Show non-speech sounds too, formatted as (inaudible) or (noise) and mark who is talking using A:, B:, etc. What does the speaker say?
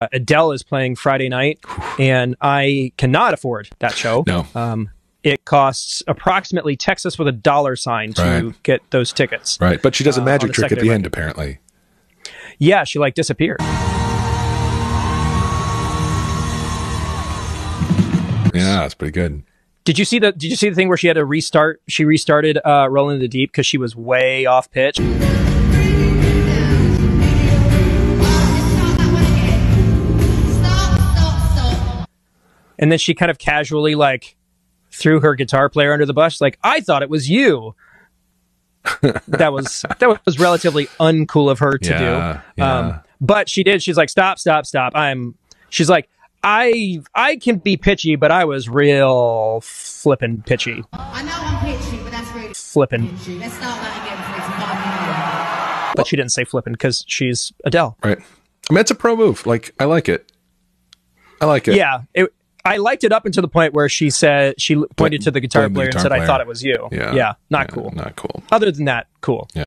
A: Adele is playing Friday night, and I cannot afford that show.
B: No.
A: Um, it costs approximately Texas with a dollar sign to
B: Right.
A: get those tickets.
B: Right. But she does a
A: Uh,
B: magic
A: the
B: trick at the end, apparently.
A: Yeah, she like disappeared.
B: Yeah, that's pretty good.
A: Did you see the Did you see the thing where she had to restart? She restarted uh, "Rolling in the Deep" because she was way off pitch. And then she kind of casually like threw her guitar player under the bus. Like I thought it was you. (laughs) that was that was relatively uncool of her to
B: Yeah,
A: do.
B: yeah.
A: Um, but she did. She's like, stop, stop, stop. I'm. She's like, I I can be pitchy, but I was real flippin' pitchy,
C: I know I'm pitchy, but that's really
A: flippin'.
C: pitchy. Let's start that again, please.
A: But she didn't say flippin' because she's Adele.
B: Right. I mean, it's a pro move. Like, I like it. I like it.
A: Yeah, it, I liked it up until the point where she said she pointed to the guitar
B: Blame the
A: player and
B: guitar
A: said, "I
B: player.
A: thought it was you."
B: Yeah.
A: yeah, not
B: Yeah,
A: cool.
B: Not cool.
A: Other than that, cool.
B: Yeah.